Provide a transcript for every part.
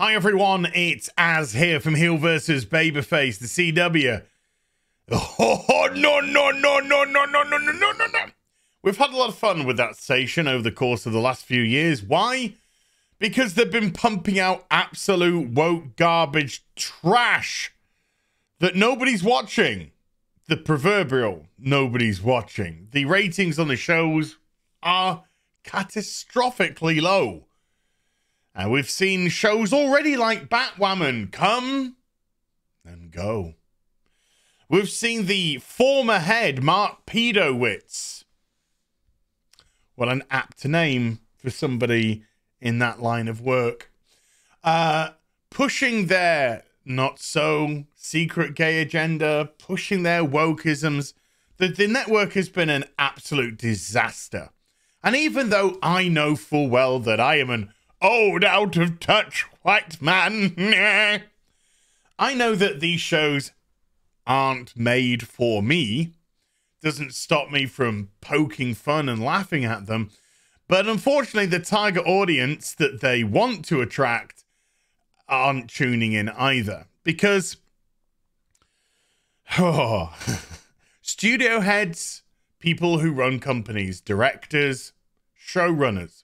Hi everyone, it's Az here from Heel versus Babyface, the CW. Oh no no no no no no no no no no no. We've had a lot of fun with that station over the course of the last few years. Why? Because they've been pumping out absolute woke garbage trash that nobody's watching. The proverbial nobody's watching. The ratings on the shows are catastrophically low. And we've seen shows already like Batwoman come and go. We've seen the former head, Mark Pedowitz. Well, an apt name for somebody in that line of work. Uh, pushing their not so secret gay agenda, pushing their wokeisms. The, the network has been an absolute disaster. And even though I know full well that I am an old, out of touch white man. I know that these shows aren't made for me. Doesn't stop me from poking fun and laughing at them. But unfortunately, the target audience that they want to attract aren't tuning in either. Because, oh, studio heads, people who run companies, directors, showrunners,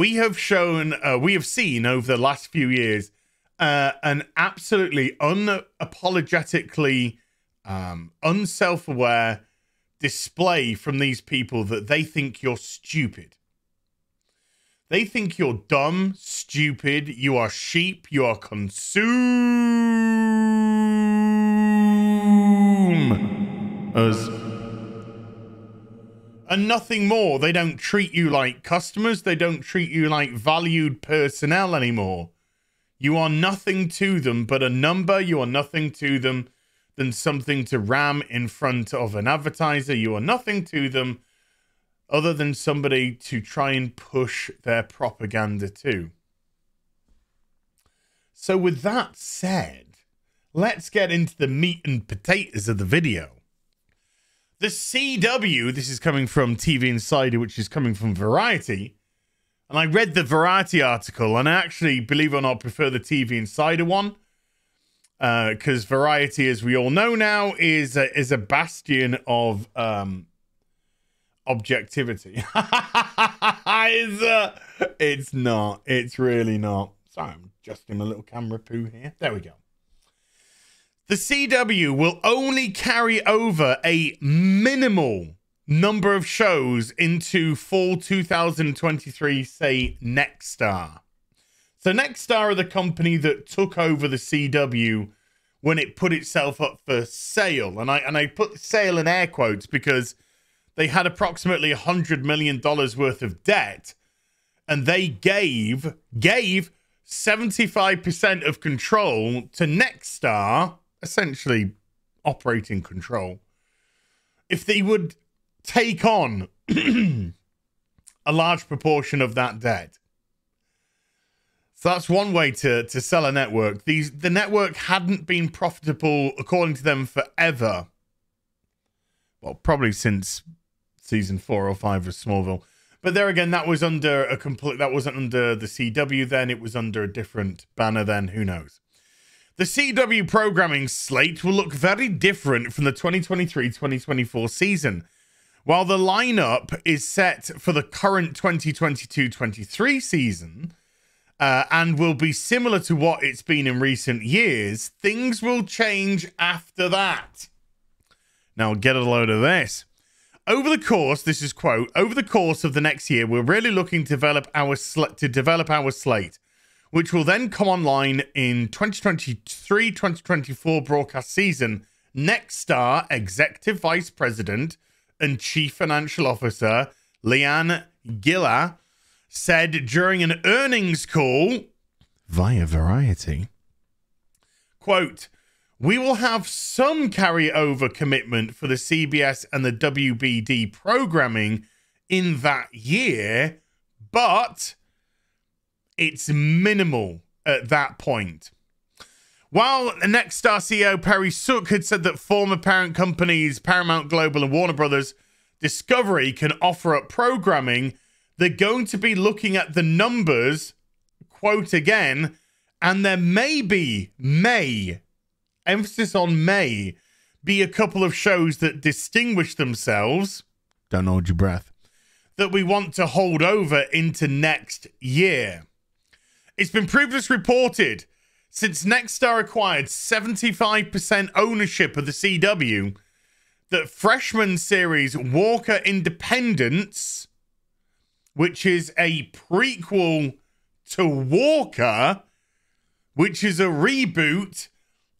we have shown, uh, we have seen over the last few years uh, an absolutely unapologetically um, unself aware display from these people that they think you're stupid. They think you're dumb, stupid, you are sheep, you are consumed as and nothing more. They don't treat you like customers. They don't treat you like valued personnel anymore. You are nothing to them but a number. You are nothing to them than something to ram in front of an advertiser. You are nothing to them other than somebody to try and push their propaganda to. So, with that said, let's get into the meat and potatoes of the video. The CW, this is coming from TV Insider, which is coming from Variety. And I read the Variety article, and I actually, believe it or not, prefer the TV Insider one. Because uh, Variety, as we all know now, is a, is a bastion of um, objectivity. it's, uh, it's not. It's really not. Sorry, I'm adjusting my little camera poo here. There we go. The CW will only carry over a minimal number of shows into fall 2023, say Nexstar. So Nexstar are the company that took over the CW when it put itself up for sale. And I and I put sale in air quotes because they had approximately $100 million worth of debt and they gave gave 75% of control to Nexstar essentially operating control, if they would take on a large proportion of that debt. So that's one way to, to sell a network. These the network hadn't been profitable, according to them, forever. Well, probably since season four or five of Smallville. But there again, that was under a complete that wasn't under the CW then, it was under a different banner then, who knows. The CW programming slate will look very different from the 2023 2024 season. While the lineup is set for the current 2022 23 season uh, and will be similar to what it's been in recent years, things will change after that. Now, get a load of this. Over the course, this is quote, over the course of the next year, we're really looking to develop our to develop our slate which will then come online in 2023-2024 broadcast season. Nexstar Executive Vice President and Chief Financial Officer Liane Giller said during an earnings call via Variety, quote, we will have some carryover commitment for the CBS and the WBD programming in that year, but it's minimal at that point. While Nexstar CEO Perry Sook had said that former parent companies Paramount Global and Warner Brothers Discovery can offer up programming, they're going to be looking at the numbers, quote again, And there may be, may, emphasis on may, be a couple of shows that distinguish themselves. Don't hold your breath. That we want to hold over into next year. It's been previously reported since Nexstar acquired 75% ownership of the CW that freshman series Walker Independence, which is a prequel to Walker, which is a reboot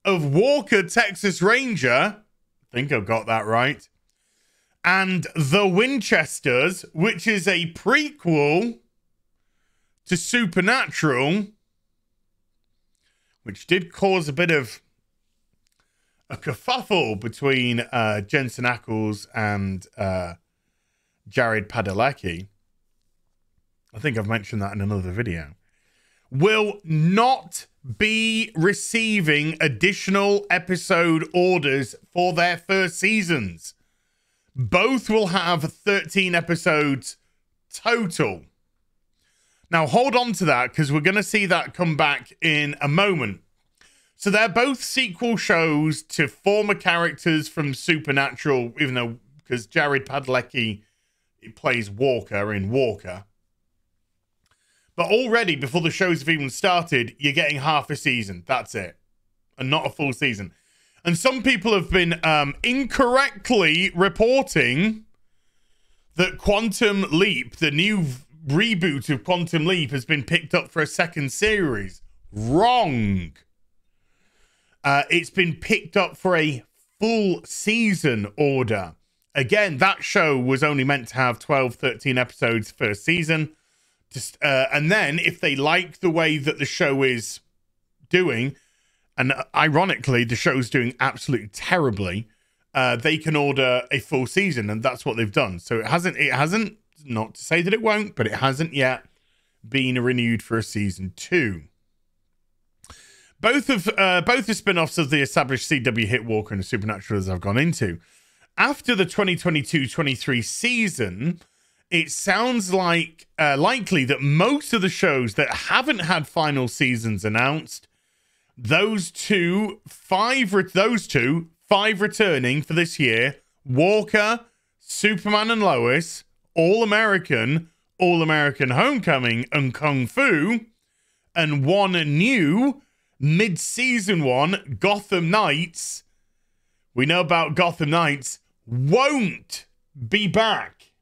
of Walker Texas Ranger. I think I've got that right. And The Winchesters, which is a prequel to Supernatural, which did cause a bit of a kerfuffle between uh, Jensen Ackles and uh, Jared Padalecki. I think I've mentioned that in another video. Will not be receiving additional episode orders for their first seasons. Both will have 13 episodes total. Now, hold on to that because we're going to see that come back in a moment. So they're both sequel shows to former characters from Supernatural, even though because Jared Padalecki plays Walker in Walker. But already, before the shows have even started, you're getting half a season. That's it. And not a full season. And some people have been um, incorrectly reporting that Quantum Leap, the new reboot of Quantum Leap, has been picked up for a second series. Wrong. Uh, it's been picked up for a full season order. Again, that show was only meant to have 12, 13 episodes first season. Just, uh, and then if they like the way that the show is doing, and ironically, the show's doing absolutely terribly, uh, they can order a full season, and that's what they've done. So it hasn't, it hasn't, not to say that it won't, but it hasn't yet been renewed for a season two. Both of uh, both the spin-offs of the established CW hit Walker and Supernatural as I've gone into. After the 2022-23 season, it sounds like uh, likely that most of the shows that haven't had final seasons announced, those two, five, those two, five returning for this year, Walker, Superman and Lois, All American, All American Homecoming, and Kung Fu, and one new mid-season one, Gotham Knights. We know about Gotham Knights won't be back.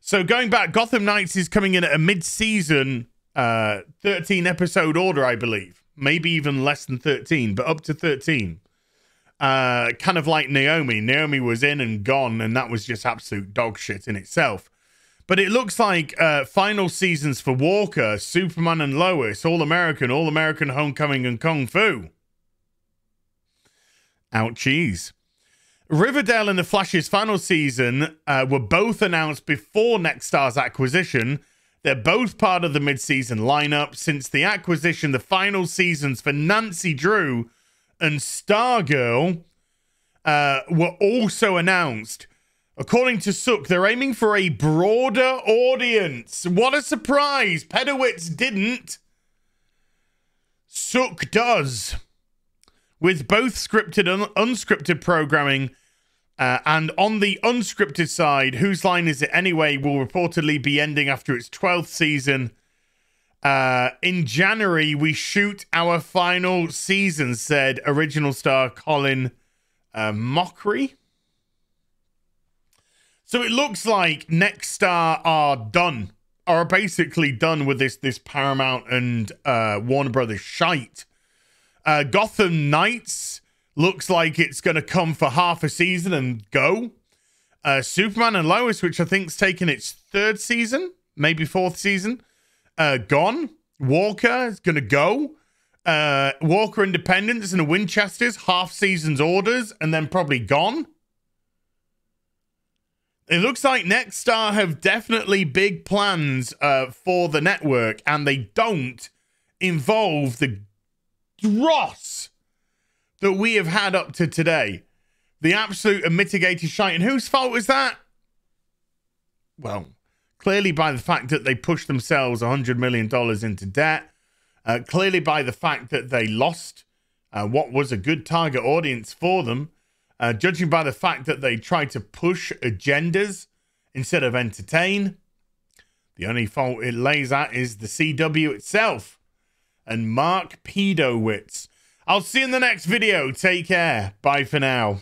So going back, Gotham Knights is coming in at a mid-season uh 13 episode order, I believe. Maybe even less than 13, but up to 13. Uh kind of like Naomi. Naomi was in and gone, and that was just absolute dog shit in itself. But it looks like uh, final seasons for Walker, Superman and Lois, All American, All American Homecoming, and Kung Fu. Ouchies. Riverdale and The Flash's final season uh, were both announced before Nexstar's acquisition. They're both part of the mid-season lineup. Since the acquisition, the final seasons for Nancy Drew and Stargirl uh, were also announced. According to Sook, they're aiming for a broader audience. What a surprise! Pedowitz didn't. Sook does with both scripted and unscripted programming. Uh, and on the unscripted side, Whose Line Is It Anyway will reportedly be ending after its 12th season. Uh, in January, we shoot our final season, said original star Colin uh, Mochrie. So it looks like Nexstar are done, are basically done with this this Paramount and uh, Warner Brothers shite. Uh, Gotham Knights looks like it's going to come for half a season and go. Uh, Superman and Lois, which I think's taken its third season, maybe fourth season, uh, gone. Walker is going to go. Uh, Walker Independence and the Winchesters, half seasons orders, and then probably gone. It looks like Nexstar have definitely big plans uh, for the network, and they don't involve the dross that we have had up to today. The absolute mitigated shite. And whose fault is that? Well, clearly by the fact that they pushed themselves $100 million into debt. uh, clearly by the fact that they lost uh, what was a good target audience for them, uh, judging by the fact that they tried to push agendas instead of entertain. The only fault it lays at is the CW itself and Mark Pedowitz. I'll see you in the next video. Take care. Bye for now.